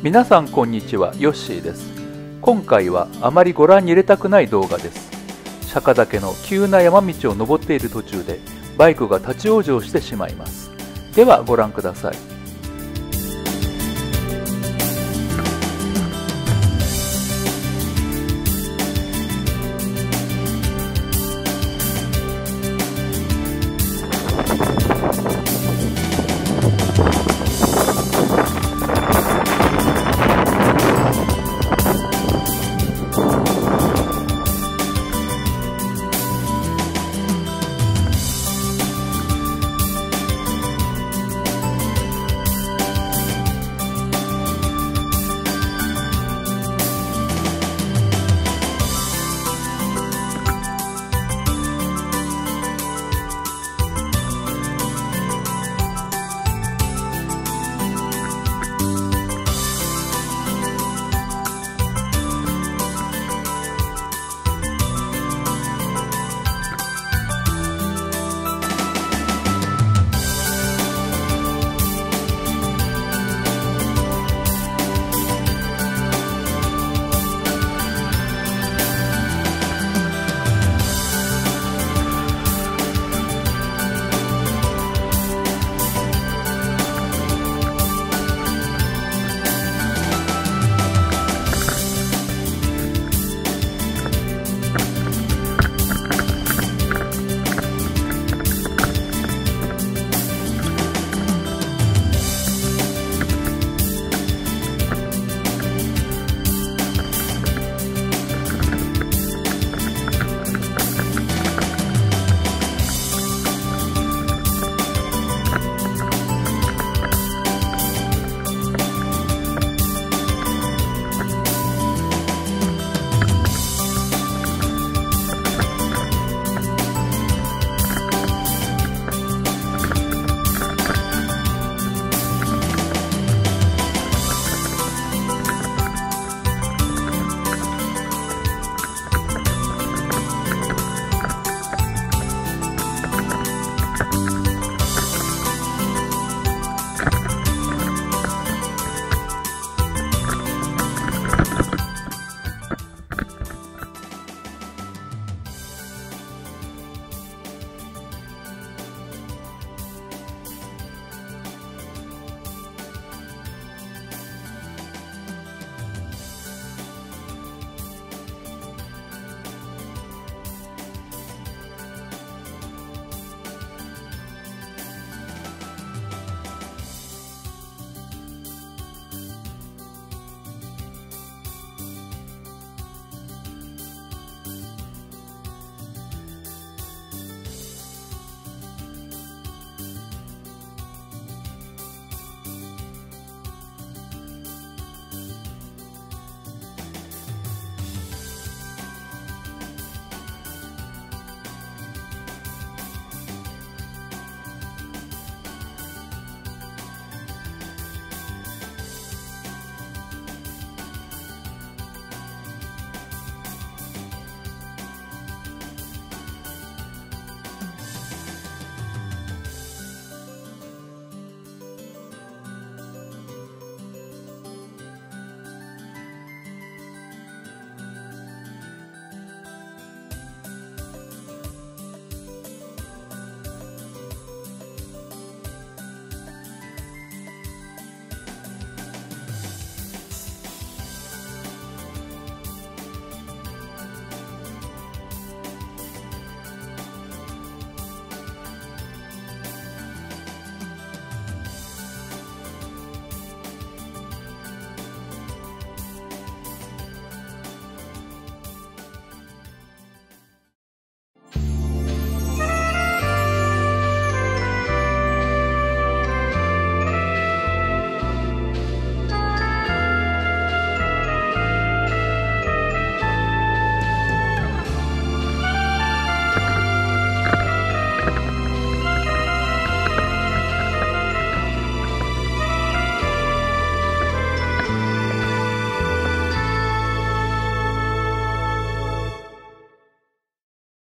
皆さんこんにちはヨッシーです。今回はあまりご覧に入れたくない動画です。釈迦岳の急な山道を登っている途中でバイクが立ち往生してしまいます。ではご覧ください。